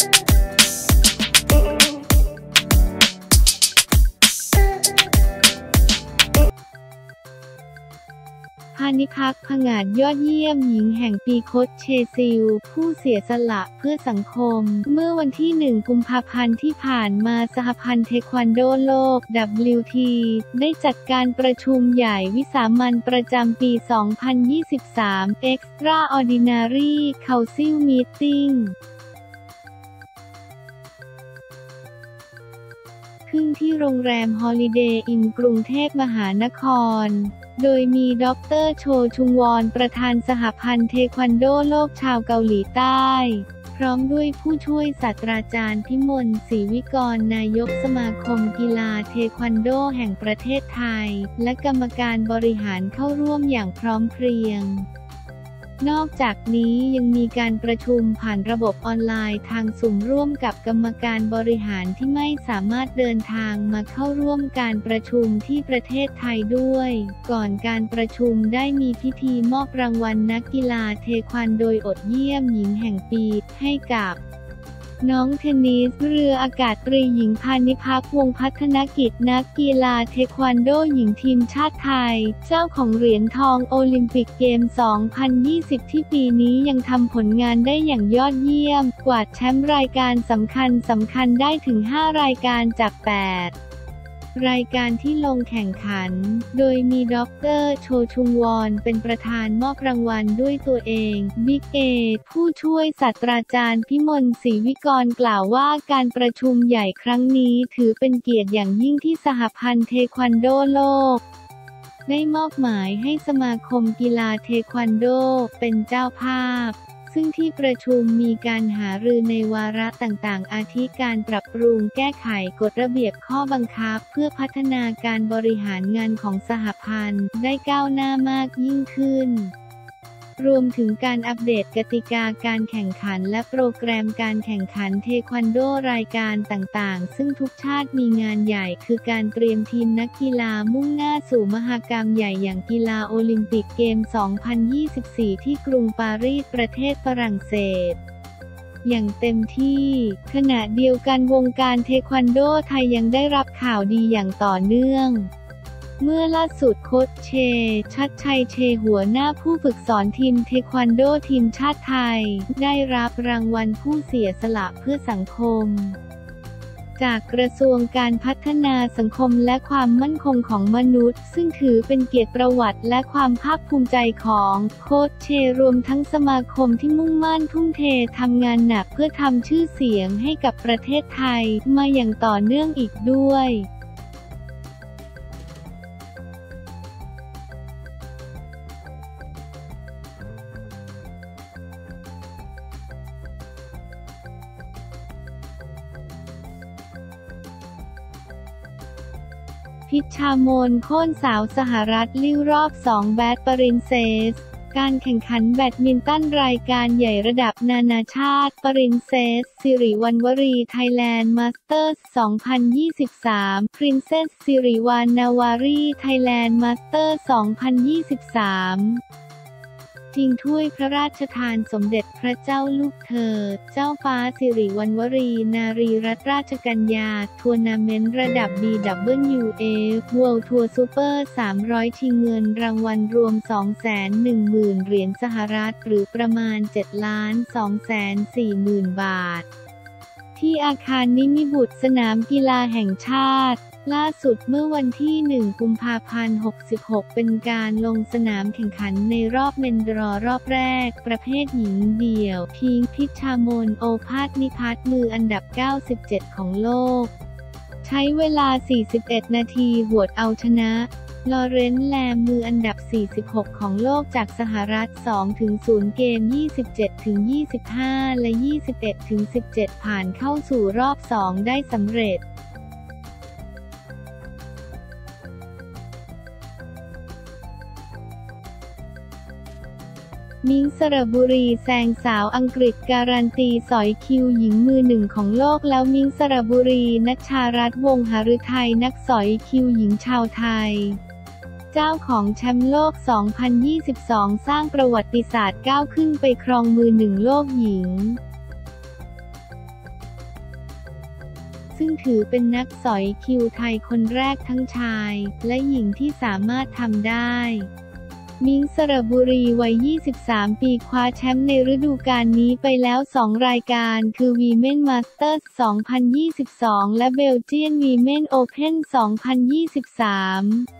พานิพักผงาดยอดเยี่ยมหญิงแห่งปีคชเชซิล ผู้เสียสละเพื่อสังคม เมื่อวันที่ 1 กุมภาพันธ์ที่ผ่านมาสหพันธ์เทควันโดโลก WT ได้จัดการประชุมใหญ่วิสามัญประจำปี 2023 Extraordinary Council Meeting ขึ้นที่โรงแรมฮอลิเดย์อินกรุงเทพมหานคร โดยมีดรโชชุงวอนประธานสหพันธ์เทควันโดโลกชาวเกาหลีใต้ พร้อมด้วยผู้ช่วยศาสตราจารย์พิมลศรีวิกรนายกสมาคมกีฬาเทควันโดแห่งประเทศไทย และกรรมการบริหารเข้าร่วมอย่างพร้อมเพรียง นอกจากนี้ยังมีการประชุมผ่านระบบออนไลน์ทางสุ่มร่วมกับกรรมการบริหารที่ไม่สามารถเดินทางมาเข้าร่วมการประชุมที่ประเทศไทยด้วย ก่อนการประชุมได้มีพิธีมอบรางวัลนักกีฬาเทควันโดยอดเยี่ยมหญิงแห่งปีให้กับ น้องเทนนิส เรืออากาศตรีหญิงพานิพักวงพัฒนกิจนักกีฬาเทควันโดหญิงทีมชาติไทย เจ้าของเหรียญทองโอลิมปิกเกม 2020 ที่ปีนี้ยังทำผลงานได้อย่างยอดเยี่ยม กวาดแชมป์รายการสำคัญสำคัญได้ถึง 5 รายการจาก 8 รายการที่ลงแข่งขัน โดยมีดรโชชุงวอนเป็นประธานมอบรางวัลด้วยตัวเอง บิ๊กเอ ผู้ช่วยศาสตราจารย์พิมลศรีวิกรกล่าวว่าการประชุมใหญ่ครั้งนี้ถือเป็นเกียรติอย่างยิ่งที่สหพันธ์เทควันโดโลกได้มอบหมายให้สมาคมกีฬาเทควันโดเป็นเจ้าภาพ ซึ่งที่ประชุมมีการหารือในวาระต่างๆ อาทิการปรับปรุงแก้ไขกฎระเบียบข้อบังคับ เพื่อพัฒนาการบริหารงานของสหพันธ์ได้ก้าวหน้ามากยิ่งขึ้น รวมถึงการอัปเดตกติกาการแข่งขันและโปรแกรมการแข่งขันเทควันโดรายการต่างๆ ซึ่งทุกชาติมีงานใหญ่คือการเตรียมทีมนักกีฬามุ่งหน้าสู่มหกรรมใหญ่อย่างกีฬาโอลิมปิกเกม 2024 ที่กรุงปารีสประเทศฝรั่งเศสอย่างเต็มที่ ขณะเดียวกันวงการเทควันโดไทยยังได้รับข่าวดีอย่างต่อเนื่อง เมื่อล่าสุดโค้ชเช ชัดชัยเชหัวหน้าผู้ฝึกสอนทีมเทควันโดทีมชาติไทย ได้รับรางวัลผู้เสียสละเพื่อสังคม จากกระทรวงการพัฒนาสังคมและความมั่นคงของมนุษย์ ซึ่งถือเป็นเกียรติประวัติและความภาคภูมิใจของโค้ชเชรวมทั้งสมาคมที่มุ่งมั่นทุ่มเททำงานหนักเพื่อทำชื่อเสียงให้กับประเทศไทย มาอย่างต่อเนื่องอีกด้วย พิชชามนโค่นสาวสหรัฐลิ่วรอบ 2 แบด Princess การแข่งขันแบดมินตันรายการใหญ่ระดับนานาชาติ Princess สิริวัณณวรี Thailand Masters 2023 Princess สิริวัณณวรี Thailand Masters 2023 ชิงถ้วยพระราชทานสมเด็จพระเจ้าลูกเธอ เจ้าฟ้าสิริวัณณวรี นารีรัตนราชกัญญา ทัวร์นาเมนต์ระดับ BWF World Tour Super 300 ชิงเงินรางวัลรวม 210,000 เหรียญสหรัฐ หรือประมาณ 7 ล้าน 240,000 บาท ที่อาคารนิมิบุตรสนามกีฬาแห่งชาติ ล่าสุดเมื่อวันที่ 1 กุมภาพันธ์ 66 เป็นการลงสนามแข่งขันในรอบเมนดรอรอบแรก ประเภทหญิงเดี่ยว พิงค์พิชามนโอภาสนิพัฒน์มืออันดับ 97 ของโลก ใช้เวลา 41 นาทีหวดเอาชนะลอเรนซ์แลมมืออันดับ 46 ของโลกจากสหรัฐ2-0เกม 27-25 และ 21-17 ผ่านเข้าสู่รอบ 2 ได้สำเร็จ มิงสระบุรีแซงสาวอังกฤษการันตีสอยคิวหญิงมือหนึ่งของโลกแล้วมิงสระบุรีนัชชารัตนวงศ์หฤทัยนักสอยคิวหญิงชาวไทย เจ้าของแชมป์โลก 2022 สร้างประวัติศาสตร์ก้าวขึ้นไปครองมือหนึ่งโลกหญิงซึ่งถือเป็นนักสอยคิวไทยคนแรกทั้งชาย และหญิงที่สามารถทำได้ มิงสระบุรีวัย 23 ปีคว้าแชมป์ในฤดูกาลนี้ไปแล้ว 2 รายการคือ Women Masters 2022 และ Belgian Women Open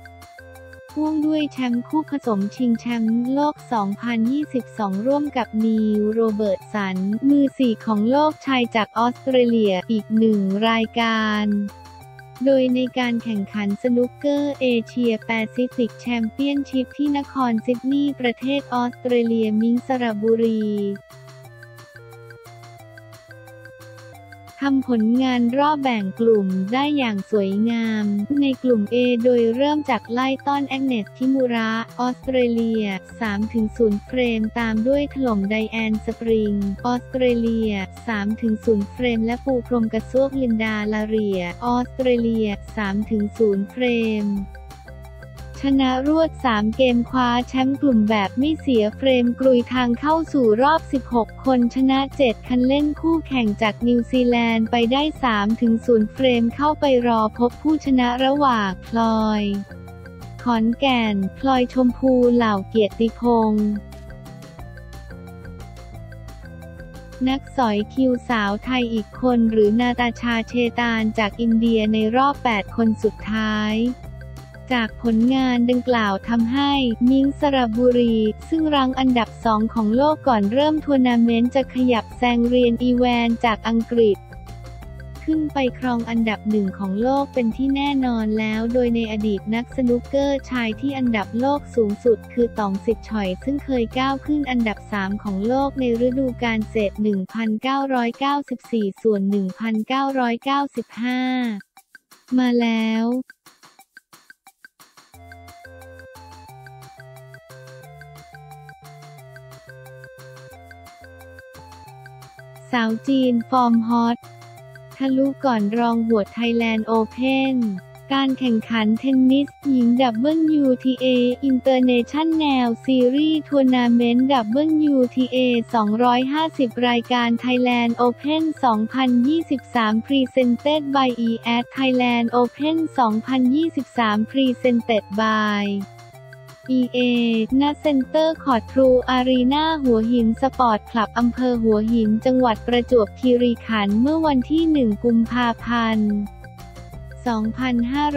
2023พ่วงด้วยแชมป์คู่ผสมชิงแชมป์โลก 2022 ร่วมกับนีลโรเบิร์ตสัน มือสี่ของโลกชายจากออสเตรเลียอีกหนึ่งรายการ โดยในการแข่งขันสนุกเกอร์ Asia Pacific Championship ที่นครซิดนีย์ประเทศออสเตรเลียมิ้งค์ สระบุรี ทำผลงานรอบแบ่งกลุ่มได้อย่างสวยงาม ในกลุ่ม A โดยเริ่มจากไล่ต้อนแอกเนสทิมูระออสเตรเลีย 3-0 เฟรม ตามด้วยถล่มไดแอนสปริง ออสเตรเลีย 3-0 เฟรม และปูพรมกระซวกลินดาลาเรีย ออสเตรเลีย 3-0 เฟรม ชนะรวด 3 เกมคว้าแชมป์กลุ่มแบบไม่เสียเฟรมกรุยทางเข้าสู่รอบ 16 คนชนะ 7 คันเล่นคู่แข่งจากนิวซีแลนด์ไปได้ 3-0 เฟรมเข้าไปรอพบผู้ชนะระหว่างพลอย ขอนแก่น พลอยชมพูเหล่าเกียรติพงศ์นักสอยคิวสาวไทยอีกคนหรือนาตาชาเชตานจากอินเดียในรอบ 8 คนสุดท้าย จากผลงานดังกล่าวทำให้ มิ้งค์ สระบุรี ซึ่งรังอันดับสองของโลกก่อนเริ่มทัวร์นาเมนต์จะขยับแซงรีแอนน์ อีแวนส์จากอังกฤษขึ้นไปครองอันดับหนึ่งของโลกเป็นที่แน่นอนแล้ว โดยในอดีตนักสนุกเกอร์ชายที่อันดับโลกสูงสุด คือต๋อง ศิษย์ฉ่อย ซึ่งเคยก้าวขึ้นอันดับ 3 ของโลกในฤดูกาลเศษ 1994 ส่วน 1995 มาแล้ว สาวจีนฟอร์มฮอต ทะลุก่อนรองหัว Thailand Open การแข่งขันเทนนิส หญิง WTA International Series ทัวร์นาเมนต์ WTA 250 รายการ Thailand Open 2023 Presented by EA Thailand Open 2023 Presented by EA ณ center court ทรูอารีน่าหัวหินสปอร์ตคลับอำเภอหัวหินจังหวัดประจวบคีรีขันธ์เมื่อวันที่ 1 กุมภาพันธ์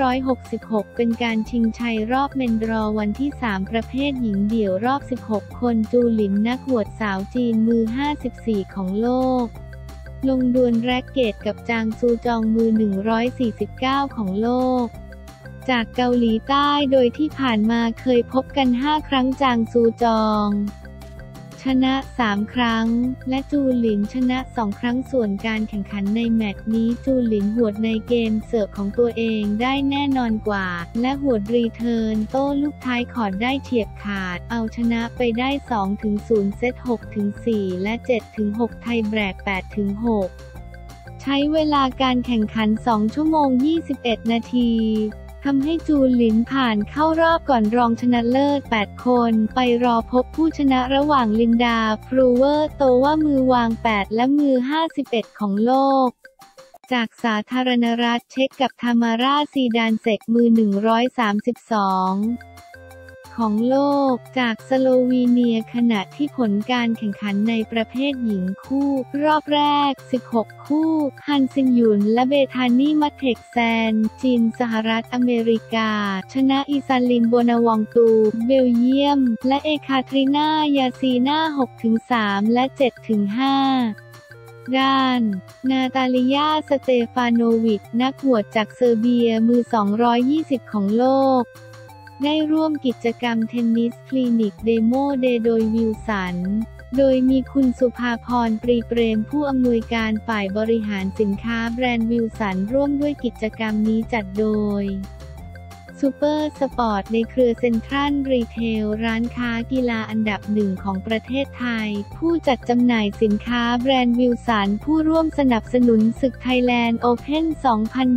2566 เป็นการชิงชัยรอบเมนดรอวันที่ 3 ประเภทหญิงเดี่ยวรอบ 16 คนจูหลินนักหวดสาวจีนมือ 54 ของโลก ลงดวลแร็กเกตกับจางซูจองมือ 149 ของโลก จากเกาหลีใต้โดยที่ผ่านมาเคยพบกัน 5 ครั้งจางซูจองชนะ 3 ครั้ง และจูหลินชนะ 2 ครั้งส่วนการแข่งขันในแมตช์นี้จูหลินหวดในเกมเสิร์ฟของตัวเองได้แน่นอนกว่า และหวด return โต้ลูกท้ายคอร์ตได้เฉียบขาด เอาชนะไปได้ 2-0 เซต 6-4 และ 7-6 ไทเบรก 8-6 ใช้เวลาการแข่งขัน 2 ชั่วโมง 21 นาที ทำให้จูหลินผ่านเข้ารอบก่อนรองชนะเลิศ 8 คน ไปรอพบผู้ชนะระหว่างลินดาฟรูเวอร์โตว่ามือวาง 8 และมือ 51 ของโลกจากสาธารณรัฐเช็กกับธามาราซีดานเซกมือ 132 ของโลก จากสโลวีเนียขณะที่ผลการแข่งขันในประเภทหญิงคู่ รอบแรก 16 คู่ ฮันซินยุนและเบธานีมัตเทกแซน จีนสหรัฐอเมริกา ชนะอิซาลินโบนาวองตู เบลเยียม และเอคาทรีนายาซีนา 6-3 และ 7-5ด้าน นาตาลิยา สเตฟานโนวิช นักหวดจากเซอร์เบียมือ 220 ของโลก ได้ร่วมกิจกรรมเทนนิสคลินิก demo day โดยวิลสัน โดยมีคุณสุภาพรปรีเปรมผู้อำนวยการฝ่ายบริหารสินค้าแบรนด์วิลสันร่วมด้วยกิจกรรมนี้จัดโดยซูเปอร์สปอร์ตในเครือเซ็นทรัลรีเทล ร้านค้ากีฬาอันดับหนึ่งของประเทศไทย ผู้จัดจำหน่ายสินค้าแบรนด์วิลสันผู้ร่วมสนับสนุนศึกไทยแลนด์โอเพน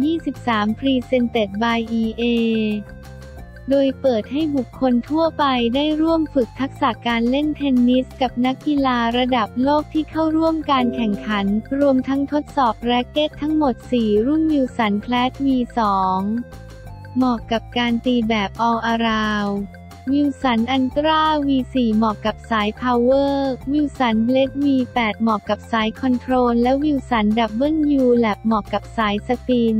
2023 Presented by EA โดยเปิดให้บุคคลทั่วไปได้ร่วมฝึกทักษะการเล่นเทนนิสกับนักกีฬาระดับโลกที่เข้าร่วมการแข่งขัน รวมทั้งทดสอบแร็กเก็ตทั้งหมด 4 รุ่นวิลสันแคลช V2 เหมาะกับการตีแบบ all around วิลสันอัลตรา V4 เหมาะกับสาย power วิลสันเบลด V8 เหมาะกับสาย control และวิลสันดับเบิลยูแลบเหมาะกับสาย spin